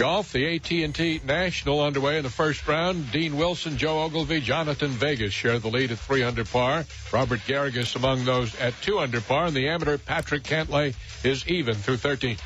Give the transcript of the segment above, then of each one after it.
Golf, the AT&T National underway in the first round. Dean Wilson, Joe Ogilvie, Jhonattan Vegas share the lead at 3 under par. Robert Garrigus among those at 2 under par. And the amateur Patrick Cantlay is even through 13.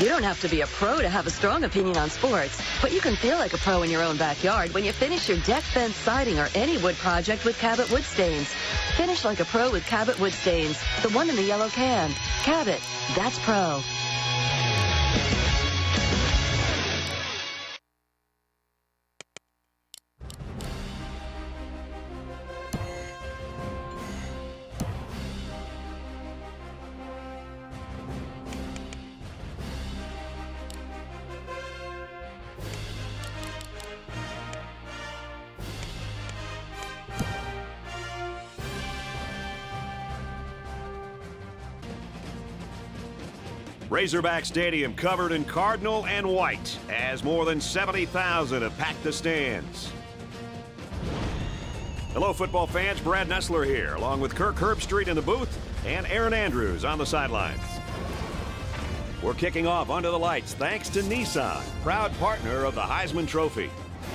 You don't have to be a pro to have a strong opinion on sports, but you can feel like a pro in your own backyard when you finish your deck, fence, siding, or any wood project with Cabot Wood Stains. Finish like a pro with Cabot Wood Stains, the one in the yellow can. Cabot, that's pro. Razorback Stadium covered in cardinal and white as more than 70,000 have packed the stands. Hello, football fans. Brad Nessler here, along with Kirk Herbstreit in the booth and Erin Andrews on the sidelines. We're kicking off under the lights thanks to Nissan, proud partner of the Heisman Trophy.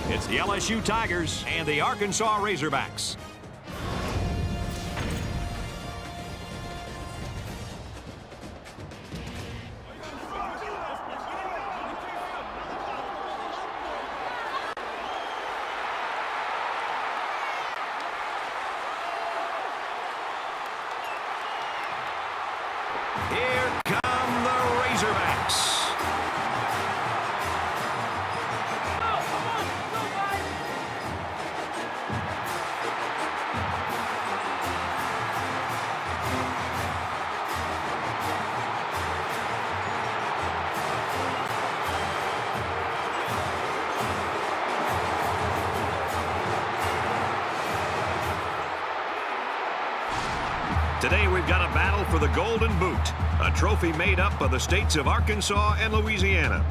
It's the LSU Tigers and the Arkansas Razorbacks. Today we've got a battle for the Golden Boot, a trophy made up of the states of Arkansas and Louisiana.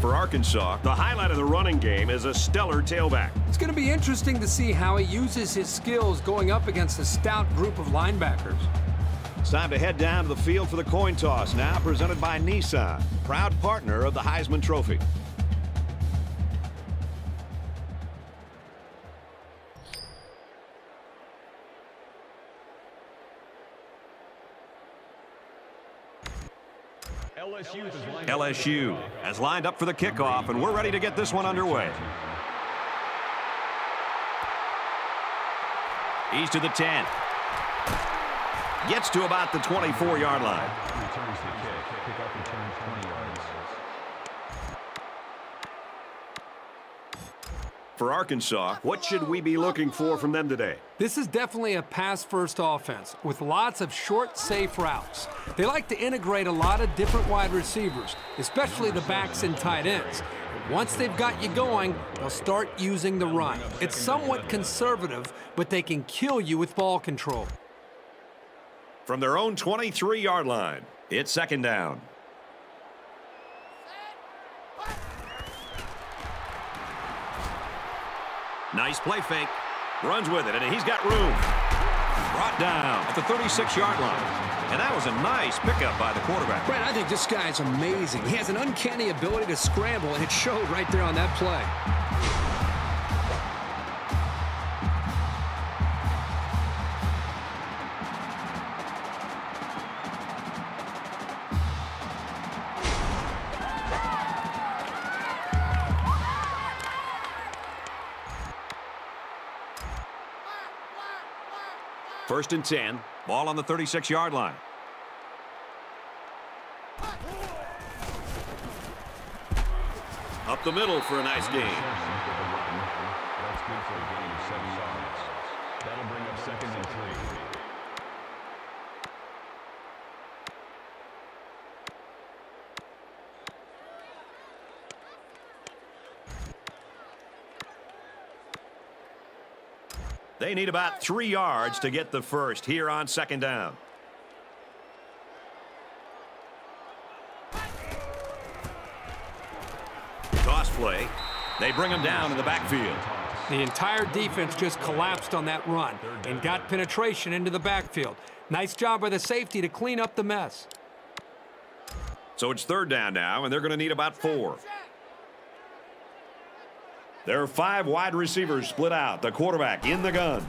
For Arkansas, the highlight of the running game is a stellar tailback. It's going to be interesting to see how he uses his skills going up against a stout group of linebackers. It's time to head down to the field for the coin toss now, presented by Nissan, proud partner of the Heisman Trophy. LSU has lined up for the kickoff, and we're ready to get this one underway. He's to the 10. Gets to about the 24-yard line. Returns the kick. Kickoff returns 20 yards. For Arkansas, what should we be looking for from them today? This is definitely a pass-first offense with lots of short, safe routes. They like to integrate a lot of different wide receivers, especially the backs and tight ends. Once they've got you going, they'll start using the run. It's somewhat conservative, but they can kill you with ball control. From their own 23-yard line, it's second down. Nice play fake. Runs with it, and he's got room. Brought down at the 36-yard line. And that was a nice pickup by the quarterback. Brad, I think this guy is amazing. He has an uncanny ability to scramble, and it showed right there on that play. First and 10. Ball on the 36-yard line. Up the middle for a nice yards. That'll bring up second and three. They need about three yards to get the first here on second down. Toss play. They bring him down in the backfield. The entire defense just collapsed on that run and got penetration into the backfield. Nice job by the safety to clean up the mess. So it's third down now, and they're going to need about four. There are five wide receivers split out. The quarterback in the gun.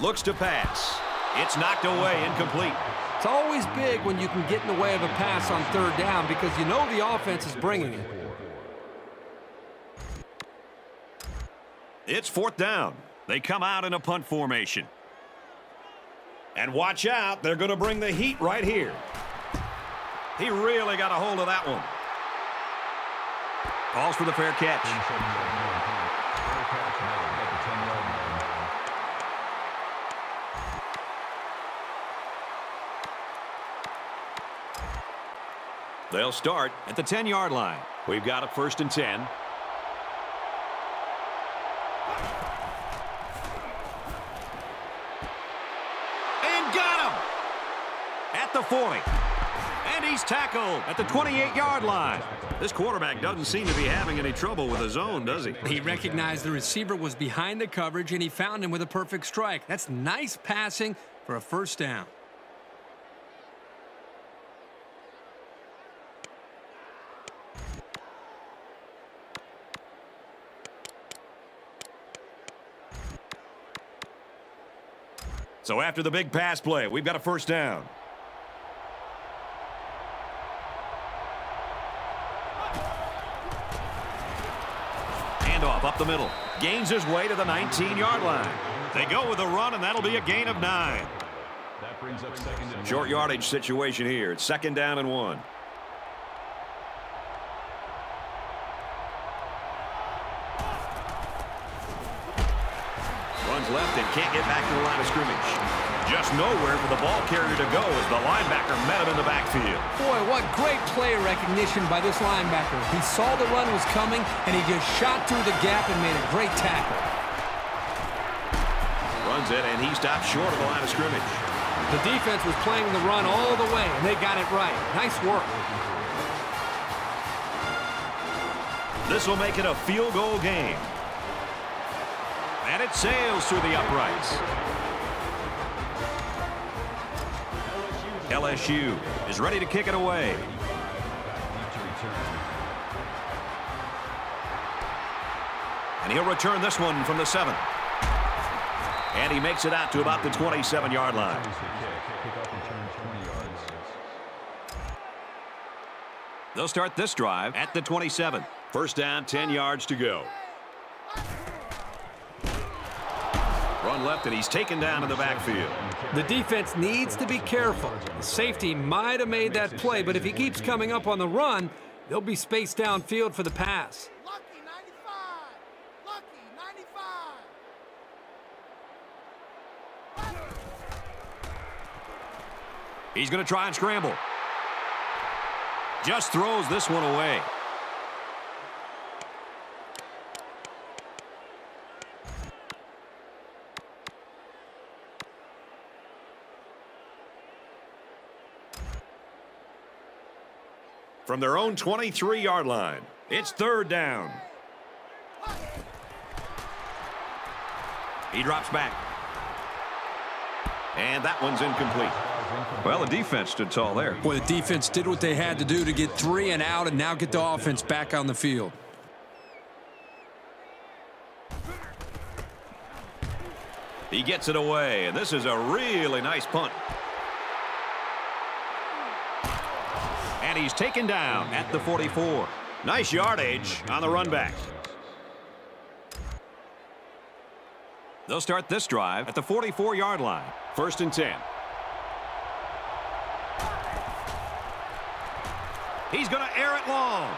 Looks to pass. It's knocked away, incomplete. It's always big when you can get in the way of a pass on third down because you know the offense is bringing it. It's fourth down. They come out in a punt formation. And watch out, they're going to bring the heat right here. He really got a hold of that one. Calls for the fair catch. Fair catch made at the 10-yard line. They'll start at the 10-yard line. We've got a first and 10. And got him! At the 40. Tackled at the 28-yard line. This quarterback doesn't seem to be having any trouble with his own, does he? He recognized the receiver was behind the coverage, and he found him with a perfect strike. That's nice passing for a first down. So after the big pass play, we've got a first down. Up the middle. Gains his way to the 19-yard line. They go with a run, and that'll be a gain of nine. That brings up second and Short yardage situation here. It's second down and one. Runs left and can't get back to the line of scrimmage. Just nowhere for the ball carrier to go as the linebacker met him in the backfield. Boy, what great player recognition by this linebacker. He saw the run was coming, and he just shot through the gap and made a great tackle. Runs it, and he stopped short of the line of scrimmage. The defense was playing the run all the way, and they got it right. Nice work. This will make it a field goal game. And it sails through the uprights. LSU is ready to kick it away. And he'll return this one from the seven. And he makes it out to about the 27-yard line. Here's the kick. Kickoff return 20 yards. They'll start this drive at the 27. First down, 10 yards to go. Run left, and he's taken down in the backfield. The defense needs to be careful. The safety might have made that play, but if he keeps coming up on the run, there'll be space downfield for the pass. Lucky 95. Lucky 95. He's going to try and scramble. Just throws this one away. From their own 23-yard line, it's third down. He drops back. And that one's incomplete. Well, the defense stood tall there. Boy, the defense did what they had to do to get three and out and now get the offense back on the field. He gets it away, and this is a really nice punt. And he's taken down at the 44. Nice yardage on the run back. They'll start this drive at the 44-yard line. First and 10. He's going to air it long.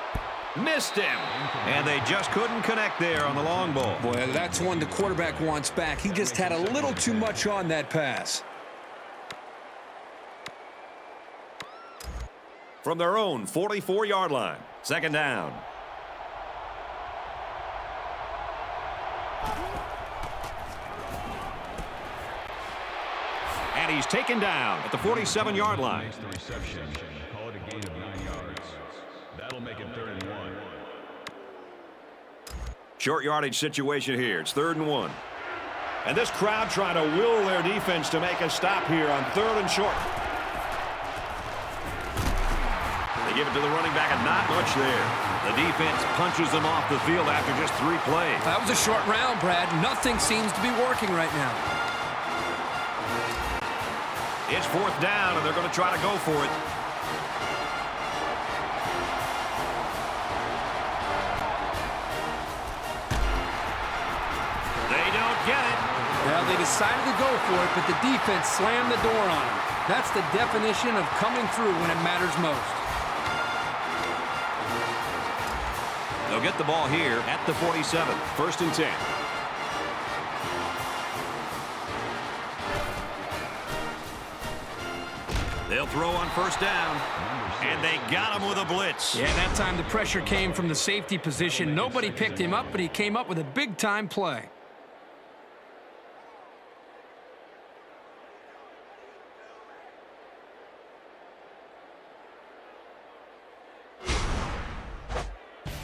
Missed him. And they just couldn't connect there on the long ball. Well, that's one the quarterback wants back. He just had a little too much on that pass. From their own 44-yard line. Second down. And he's taken down at the 47-yard line. The reception. Call it a gain of nine yards. That'll make it third and one. Short yardage situation here. It's third and one. And this crowd trying to will their defense to make a stop here on third and short. Give it to the running back and not much there. The defense punches them off the field after just three plays. That was a short round, Brad. Nothing seems to be working right now. It's fourth down, and they're going to try to go for it. They don't get it. Well, they decided to go for it, but the defense slammed the door on them. That's the definition of coming through when it matters most. Get the ball here at the 47. First and 10. They'll throw on first down. And they got him with a blitz. Yeah, that time the pressure came from the safety position. Nobody picked him up, but he came up with a big-time play.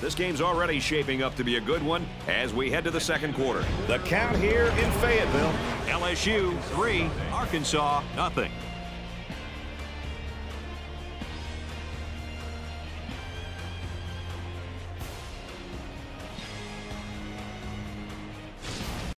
This game's already shaping up to be a good one as we head to the second quarter. The count here in Fayetteville. LSU 3, Arkansas nothing.